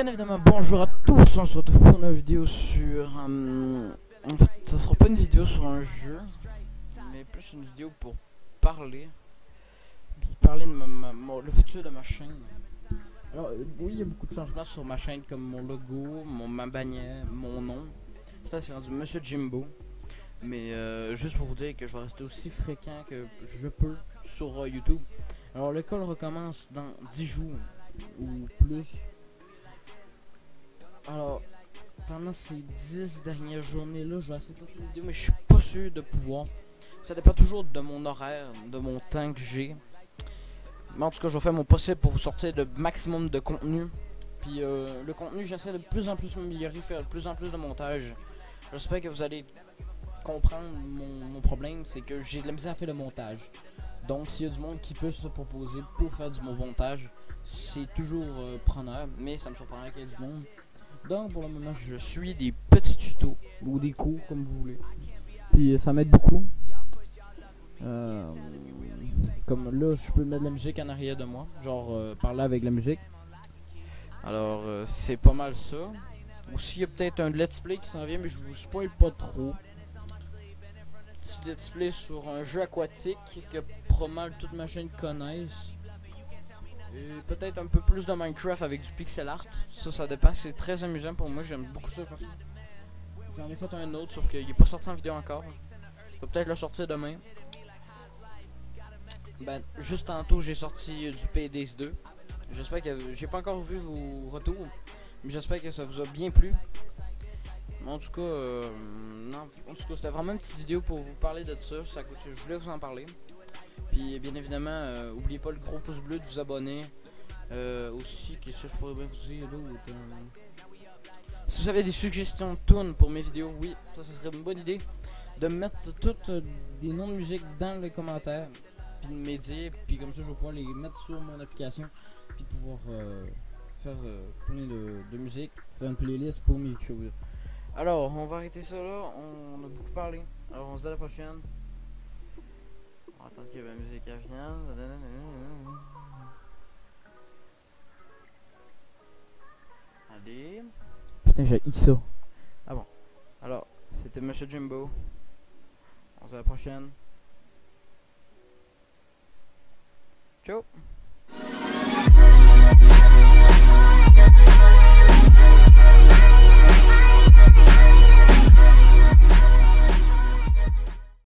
Bien évidemment, bonjour à tous, on se retrouve pour une vidéo sur... euh, ça sera pas une vidéo sur un jeu, mais plus une vidéo pour parler. Parler de ma, ma- le futur de ma chaîne. Alors, euh, oui, il y a beaucoup de changements sur ma chaîne, comme mon logo, mon, ma bannière, mon nom. Ça, c'est rendu Monsieur Jimbo. Mais euh, juste pour vous dire que je vais rester aussi fréquent que je peux sur YouTube. Alors, l'école recommence dans 10 jours ou plus. Ces 10 dernières journées-là, je vais essayer de sortir une vidéo, mais je suis pas sûr de pouvoir. Ça dépend toujours de mon horaire, de mon temps que j'ai. Mais en tout cas, je vais faire mon possible pour vous sortir le maximum de contenu. Puis euh, le contenu, j'essaie de plus en plus m'améliorer, faire de plus en plus de montage. J'espère que vous allez comprendre mon, problème, c'est que j'ai de la misère à faire le montage. Donc, s'il y a du monde qui peut se proposer pour faire du montage, c'est toujours euh, preneur, mais ça me surprendrait qu'il y ait du monde. Donc, pour le moment, je suis des petits tutos ou des cours, comme vous voulez. Puis, euh, ça m'aide beaucoup. Euh, comme là, je peux mettre la musique en arrière de moi, genre euh, parler avec la musique. Alors, euh, c'est pas mal ça. Aussi, il y a peut-être un let's play qui s'en vient, mais je vous spoil pas trop. Petit let's play sur un jeu aquatique que mal toute ma chaîne connaisse. Et peut-être un peu plus de Minecraft avec du pixel art. Ça, ça dépend. C'est très amusant pour moi. J'aime beaucoup ça. J'en ai fait un autre, sauf qu'il n'est pas sorti en vidéo encore. Je peut-être le sortir demain. Ben, juste tantôt, j'ai sorti du PDS 2. J'espère que j'ai pas encore vu vos retours, mais j'espère que ça vous a bien plu. En tout cas, euh, non, en tout cas, c'était vraiment une petite vidéo pour vous parler de ça. ça je voulais vous en parler. Puis, bien évidemment, euh, oubliez pas le gros pouce bleu de vous abonner. Euh, aussi, qu'est-ce que je pourrais bien vous dire euh, Si vous avez des suggestions de tunes pour mes vidéos, oui, ça, serait une bonne idée de mettre toutes euh, des noms de musique dans les commentaires, puis de me puis comme ça, je vais pouvoir les mettre sur mon application, puis pouvoir euh, faire plein de, de musique, faire une playlist pour mes YouTube. Alors, on va arrêter ça là. On a beaucoup parlé. Alors, on se dit à la prochaine. Musique. Allez. Putain, j'ai ça. Ah bon. Alors, c'était Monsieur Jimbo. On se dit à la prochaine. Ciao.